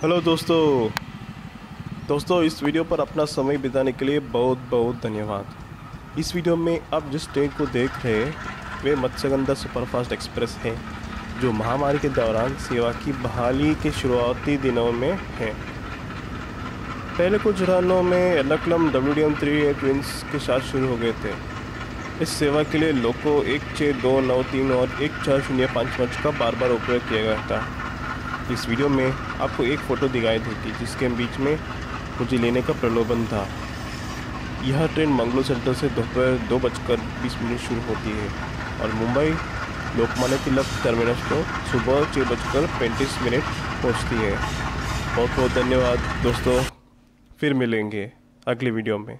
Hello दोस्तों। दोस्तों, इस वीडियो पर अपना समय बिताने के लिए बहुत बहुत धन्यवाद। इस वीडियो में आप जिस ट्रेन को देख रहे हैं, वे मत्स्यगंधा सुपरफास्ट एक्सप्रेस है, जो महामारी के दौरान सेवा की बहाली के शुरुआती दिनों में है। पहले कुछ उड़ानों में Ernakulam W D M three twins के साथ शुरू हो गए थे। इस सेवा के लिए लोको एक छः दो नौ तीन और एक चार शून्य पाँच पाँच का बार बार उपयोग किया गया था। इस वीडियो में आपको एक फ़ोटो दिखाई देगी जिसके बीच में मुझे लेने का प्रलोभन था। यह ट्रेन मंगलूर सेंटर से दोपहर दो बजकर बीस मिनट शुरू होती है और मुंबई लोकमान्य तिलक टर्मिनस को सुबह छः बजकर पैंतीस मिनट पहुँचती है। बहुत बहुत धन्यवाद दोस्तों। फिर मिलेंगे अगली वीडियो में।